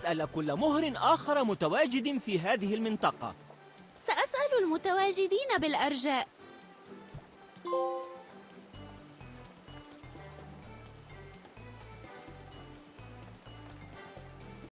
أسأل كل مهر آخر متواجد في هذه المنطقة. سأسأل المتواجدين بالأرجاء.